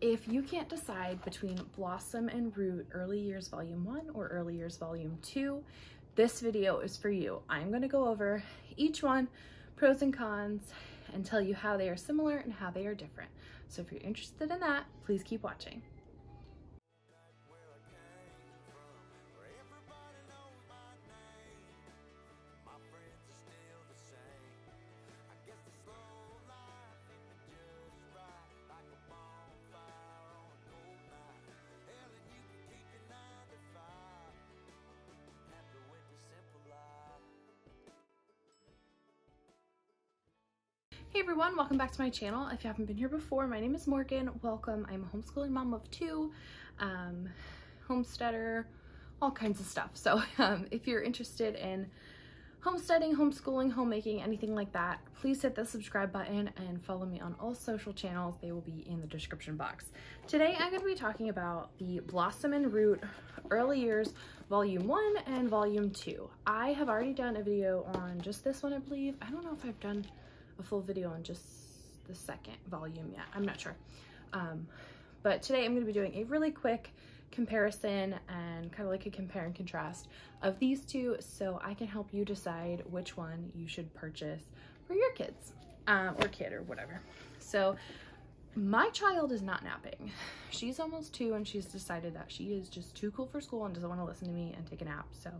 if you can't decide between Blossom and Root Early Years Volume 1 or Early Years Volume 2, this video is for you. I'm going to go over each one, pros and cons, and tell you how they are similar and how they are different. So if you're interested in that, please keep watching. Hey everyone, welcome back to my channel. If you haven't been here before, my name is Morgan. Welcome. I'm a homeschooling mom of two, um, homesteader, all kinds of stuff. So um, if you're interested in homesteading, homeschooling, homemaking, anything like that, please hit the subscribe button and follow me on all social channels. They will be in the description box. Today I'm going to be talking about the Blossom and Root Early Years Volume 1 and Volume 2. I have already done a video on just this one, I believe. I don't know if I've done a full video on just the second volume yet. I'm not sure. Um, but today I'm going to be doing a really quick comparison and kind of like a compare and contrast of these two so I can help you decide which one you should purchase for your kids um, or kid or whatever. So my child is not napping. She's almost two and she's decided that she is just too cool for school and doesn't want to listen to me and take a nap. So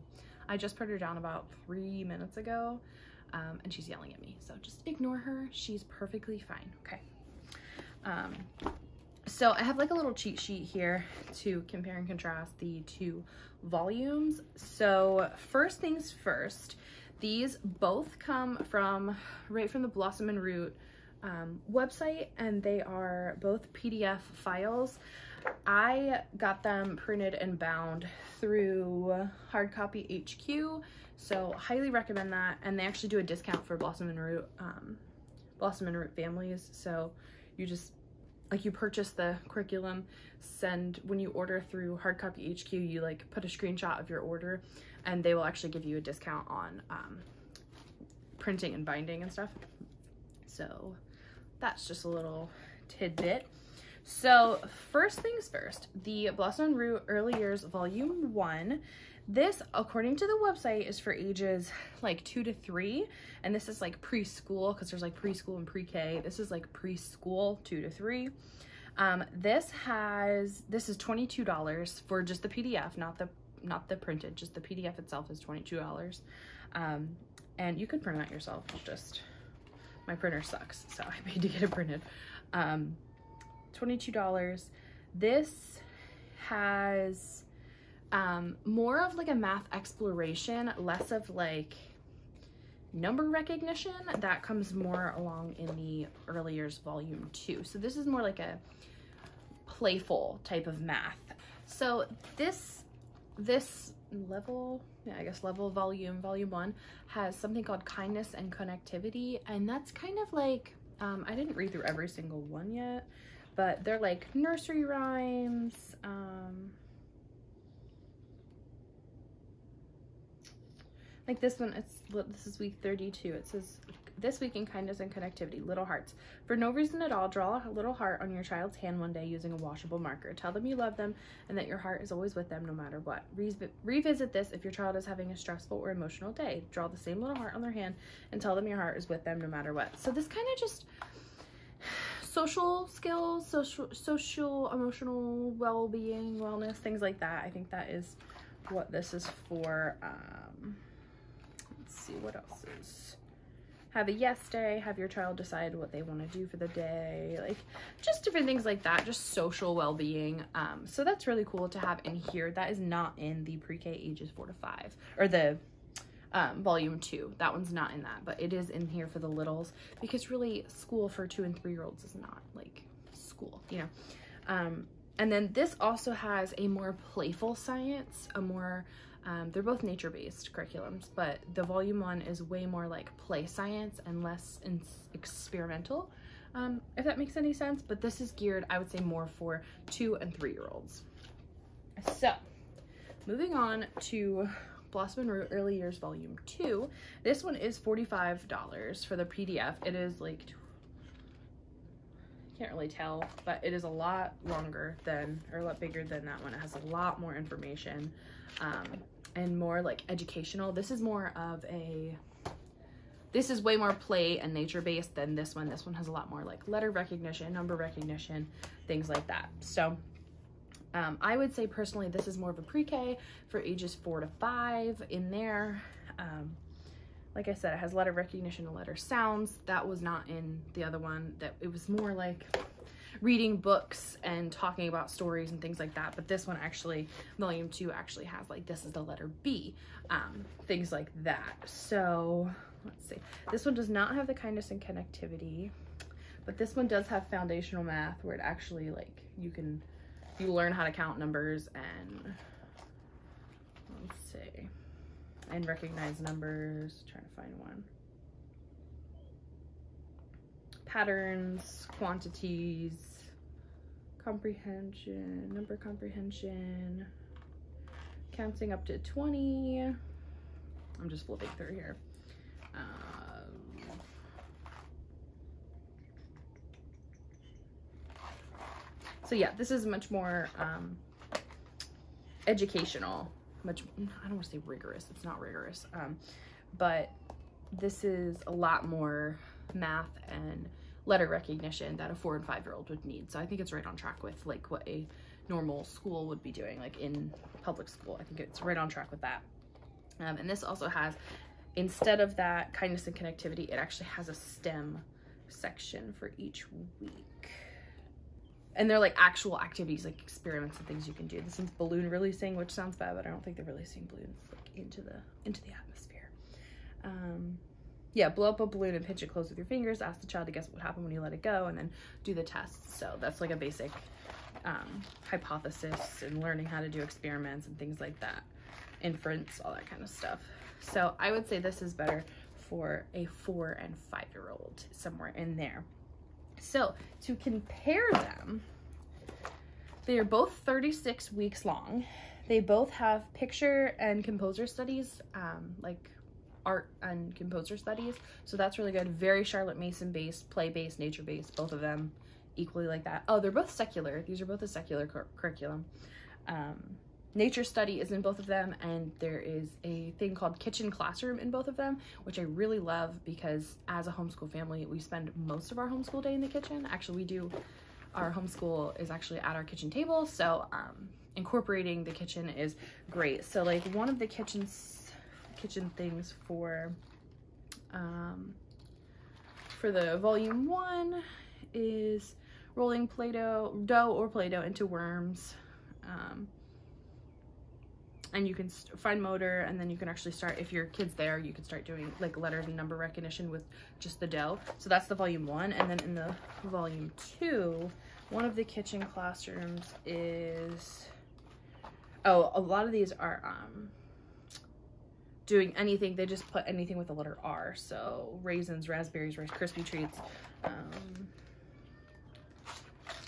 I just put her down about three minutes ago um, and she's yelling at me. So just ignore her. She's perfectly fine, okay? Um, so I have like a little cheat sheet here to compare and contrast the two volumes. So first things first, these both come from right from the Blossom and Root um, website and they are both PDF files. I got them printed and bound through Hard Copy HQ, so highly recommend that. And they actually do a discount for Blossom and Root, um, Blossom and Root families. So you just, like you purchase the curriculum, send, when you order through Hard Copy HQ, you like put a screenshot of your order and they will actually give you a discount on um, printing and binding and stuff. So that's just a little tidbit. So first things first, the Blossom Root Early Years Volume 1. This, according to the website, is for ages like two to three. And this is like preschool because there's like preschool and pre-K. This is like preschool two to three. Um, this has, this is $22 for just the PDF, not the, not the printed, just the PDF itself is $22. Um, and you can print it out yourself. Just, my printer sucks. So I paid to get it printed. Um, $22. This has um, more of like a math exploration, less of like number recognition. That comes more along in the early years volume two. So this is more like a playful type of math. So this, this level, yeah, I guess level volume, volume one, has something called kindness and connectivity. And that's kind of like, um, I didn't read through every single one yet, but they're like nursery rhymes. Um, like this one, it's this is week 32. It says this week in kindness and connectivity, little hearts. For no reason at all, draw a little heart on your child's hand one day using a washable marker. Tell them you love them and that your heart is always with them no matter what. Re revisit this if your child is having a stressful or emotional day. Draw the same little heart on their hand and tell them your heart is with them no matter what. So this kind of just social skills, social, social, emotional well-being, wellness, things like that. I think that is what this is for. Um, let's see, what else is? Have a yes day, have your child decide what they want to do for the day, like just different things like that, just social well-being. Um, so that's really cool to have in here. That is not in the pre-K ages four to five, or the um, volume two. That one's not in that, but it is in here for the littles because really school for two and three year olds is not like school, you know. Um, and then this also has a more playful science, a more, um, they're both nature-based curriculums, but the volume one is way more like play science and less experimental, um, if that makes any sense. But this is geared, I would say, more for two and three-year-olds. So, moving on to Blossom and Root Early Years Volume 2. This one is $45 for the PDF. It is like can't really tell, but it is a lot longer than, or a lot bigger than that one. It has a lot more information um, and more like educational. This is more of a, this is way more play and nature based than this one. This one has a lot more like letter recognition, number recognition, things like that. So um, I would say personally, this is more of a pre-K for ages four to five in there. Um, like I said, it has letter recognition and letter sounds. That was not in the other one. That It was more like reading books and talking about stories and things like that. But this one actually, volume two actually has like, this is the letter B, um, things like that. So let's see. This one does not have the kindness and connectivity, but this one does have foundational math where it actually like, you can, you learn how to count numbers and let's see and recognize numbers. Trying to find one. Patterns, quantities, comprehension, number comprehension, counting up to 20. I'm just flipping through here. Um, so yeah, this is much more um, educational much, I don't want to say rigorous, it's not rigorous, um, but this is a lot more math and letter recognition that a four and five year old would need. So I think it's right on track with like what a normal school would be doing, like in public school. I think it's right on track with that. Um, and this also has, instead of that kindness and connectivity, it actually has a STEM section for each week and they're like actual activities like experiments and things you can do. This is balloon releasing which sounds bad but i don't think they're releasing balloons like into the into the atmosphere. Um yeah blow up a balloon and pinch it close with your fingers. Ask the child to guess what happened when you let it go and then do the test. so that's like a basic um, hypothesis and learning how to do experiments and things like that. Inference all that kind of stuff. So i would say this is better for a four and five year old somewhere in there so to compare them, they are both 36 weeks long. They both have picture and composer studies, um, like art and composer studies. So that's really good. Very Charlotte Mason based, play based, nature based, both of them equally like that. Oh, they're both secular. These are both a secular cur curriculum. Um, nature study is in both of them and there is a thing called kitchen classroom in both of them which i really love because as a homeschool family we spend most of our homeschool day in the kitchen. Actually we do our homeschool is actually at our kitchen table so um, incorporating the kitchen is great. So like one of the kitchens kitchen things for um, for the volume one is rolling play-doh dough or play-doh into worms um, and you can find motor and then you can actually start if your kid's there you can start doing like letters and number recognition with just the dough so that's the volume one and then in the volume two one of the kitchen classrooms is oh a lot of these are um doing anything they just put anything with the letter r so raisins raspberries rice crispy treats um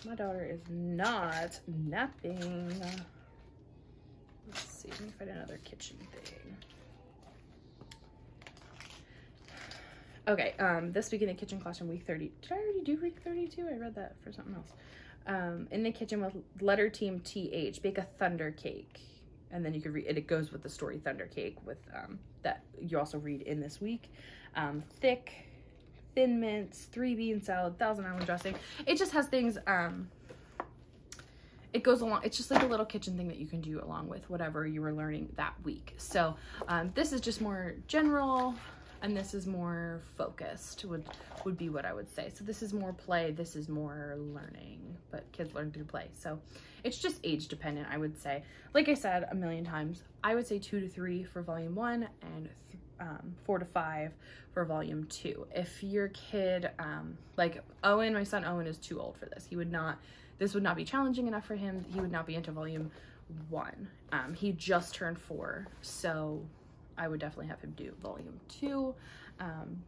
my daughter is not napping Let's see, let me find another kitchen thing. Okay, um, this week in the kitchen classroom, week 30. Did I already do week 32? I read that for something else. Um, in the kitchen with letter team TH, bake a thunder cake. And then you can read, it goes with the story Thunder Cake with, um, that you also read in this week. Um, thick, thin mints, three bean salad, thousand island dressing. It just has things, um, it goes along it's just like a little kitchen thing that you can do along with whatever you were learning that week. So um, this is just more general and this is more focused would would be what I would say. So this is more play this is more learning but kids learn through play. So it's just age dependent I would say. Like I said a million times I would say two to three for volume one and um, four to five for volume two if your kid um, like Owen my son Owen is too old for this he would not this would not be challenging enough for him. He would not be into volume one. Um, he just turned four, so I would definitely have him do volume two. Um,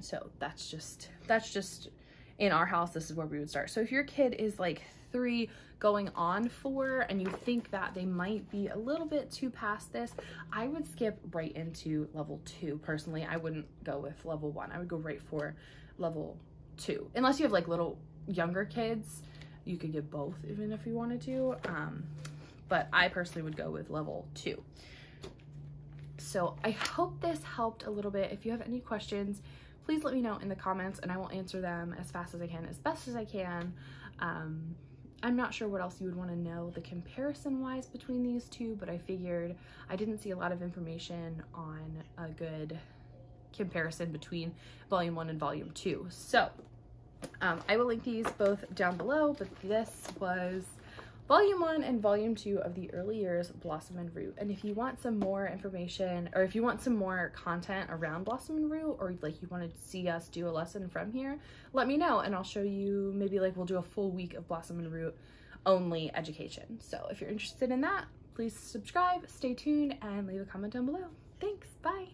so that's just, that's just in our house, this is where we would start. So if your kid is like three going on four and you think that they might be a little bit too past this, I would skip right into level two. Personally, I wouldn't go with level one. I would go right for level two, unless you have like little younger kids, you could get both even if you wanted to. Um, but I personally would go with level two. So I hope this helped a little bit. If you have any questions, please let me know in the comments and I will answer them as fast as I can, as best as I can. Um, I'm not sure what else you would want to know the comparison wise between these two, but I figured I didn't see a lot of information on a good comparison between volume one and volume two. So um, I will link these both down below, but this was volume one and volume two of the early years blossom and root and if you want some more information or if you want some more content around blossom and root or like you want to see us do a lesson from here let me know and i'll show you maybe like we'll do a full week of blossom and root only education. So if you're interested in that please subscribe stay tuned and leave a comment down below. Thanks bye